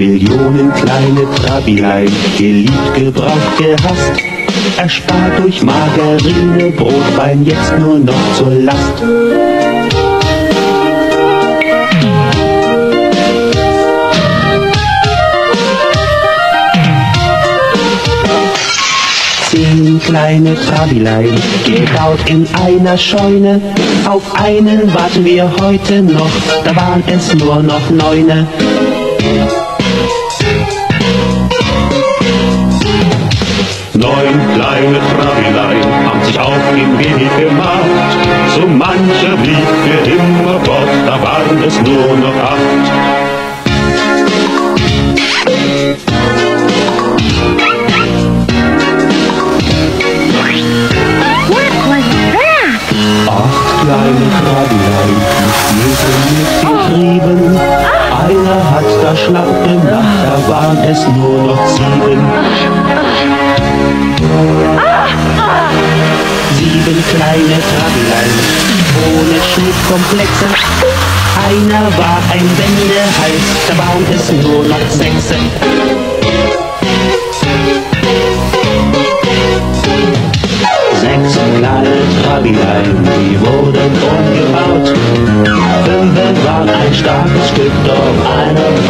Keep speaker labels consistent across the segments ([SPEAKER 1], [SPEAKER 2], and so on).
[SPEAKER 1] Millionen kleine Trabilein, geliebt, gebraucht, gehasst. Erspart durch Margarine, Brotwein, jetzt nur noch zur Last. Zehn kleine Trabilein, gebaut in einer Scheune. Auf einen warten wir heute noch, da waren es nur noch neune. Neun kleine Trabilein haben sich auf den Weg gemacht. So mancher blieb für immer fort, da waren es nur noch acht. Acht kleine Trabilein, die spielten mit den. Einer hat da schlapp gemacht, da waren es nur noch sieben. Sieben kleine Trabilein, ohne Schnittkomplexe. Einer war ein Wendehals, da waren es nur noch sechs. Sechs kleine Trabilein, die wurden umgebaut. Fünf war ein starkes Stück, doch einer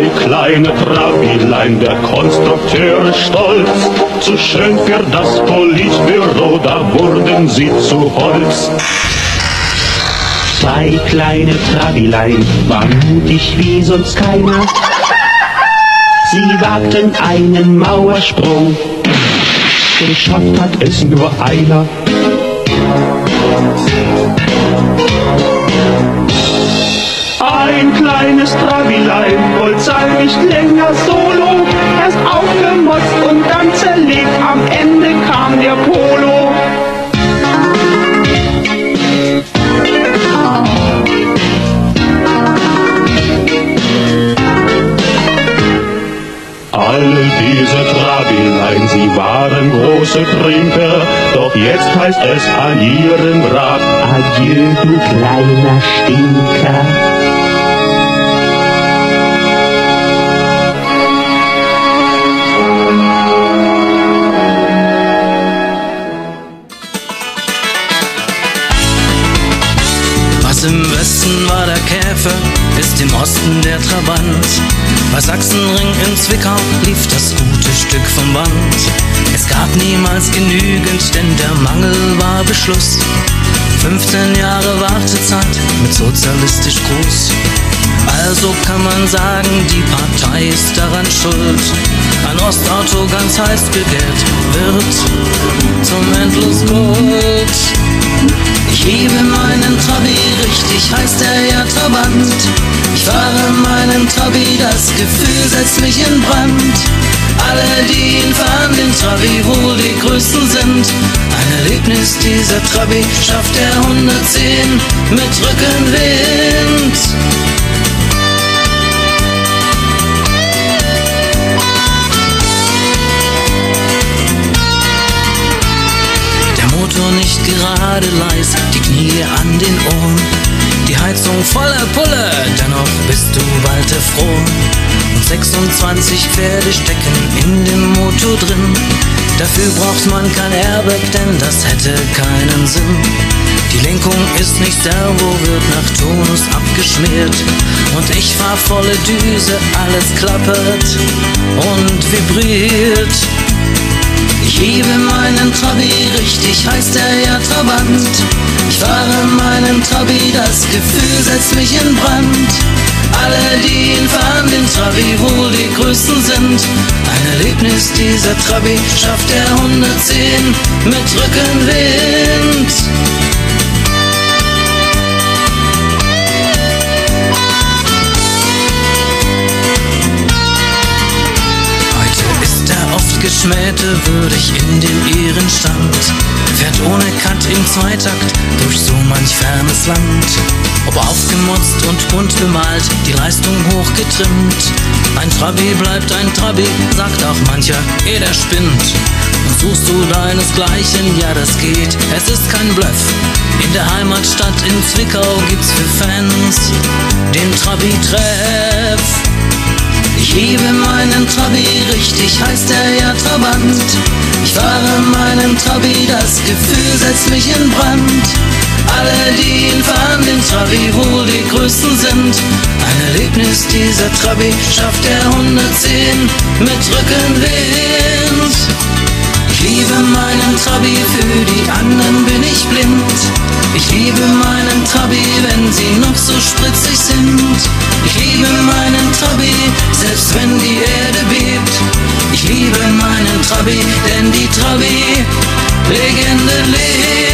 [SPEAKER 1] Drei kleine Trabilein, der Konstrukteur stolz. Zu schön für das Politbüro, da wurden sie zu Holz. Zwei kleine Trabilein waren mutig wie sonst keiner. Sie wagten einen Mauersprung, geschafft hat es nur einer. Ein kleines Trabilein sein nicht länger solo, erst aufgemotzt und dann zerlegt, am Ende kam der Polo. Alle diese Trabilein, sie waren große Trinker, doch jetzt heißt es an ihrem Grab, adieu, du kleiner Stinker.
[SPEAKER 2] Osten der Trabant. Bei Sachsenring in Zwickau lief das gute Stück vom Band. Es gab niemals genügend, denn der Mangel war Beschluss. 15 Jahre Wartezeit mit sozialistisch Gruß. Also kann man sagen, die Partei ist daran schuld. Ein Ostauto ganz heiß begehrt wird zum Endlosgut. Ich liebe meinen Trabi, richtig heißt er ja Trabant. Ich fahre meinen Trabi, das Gefühl setzt mich in Brand. Alle, die ihn fahren, den Trabi wohl die größten sind. Ein Erlebnis dieser Trabi schafft er 110 mit Rückenwind. Knie an den Ohren. Die Heizung voller Pulle, dennoch bist du bald erfroren. Und 26 Pferde stecken in dem Motor drin. Dafür braucht man kein Airbag, denn das hätte keinen Sinn. Die Lenkung ist nicht Servo, wird nach Tonus abgeschmiert. Und ich fahr volle Düse, alles klappert und vibriert. Ich liebe meinen Trabi, richtig heißt er ja Trabant. Ich fahre meinen Trabi, das Gefühl setzt mich in Brand. Alle, die ihn fahren, den Trabi wohl die größten sind. Ein Erlebnis dieser Trabi schafft der 110 mit Rückenwind. Würdig in den Ehrenstand. Fährt ohne Cut im Zweitakt durch so manch fernes Land. Ob aufgemotzt und bunt bemalt, die Leistung hochgetrimmt. Ein Trabi bleibt ein Trabi, sagt auch mancher, eh der spinnt. Und suchst du deinesgleichen, ja das geht, es ist kein Bluff. In der Heimatstadt in Zwickau gibt's für Fans den Trabi-Treff. Ich liebe meinen Trabi, richtig heißt er ja Trabant. Ich fahre meinen Trabi, das Gefühl setzt mich in Brand. Alle, die ihn fahren, den Trabi wohl die Größten sind. Ein Erlebnis dieser Trabi schafft er 110 mit Rückenwind. Ich liebe meinen Trabi, für die anderen bin ich blind. Ich liebe meinen Trabi, wenn sie noch so spritzig sind. Ich liebe meinen Trabi, selbst wenn die Erde bebt. Ich liebe meinen Trabi, denn die Trabi-Legende lebt.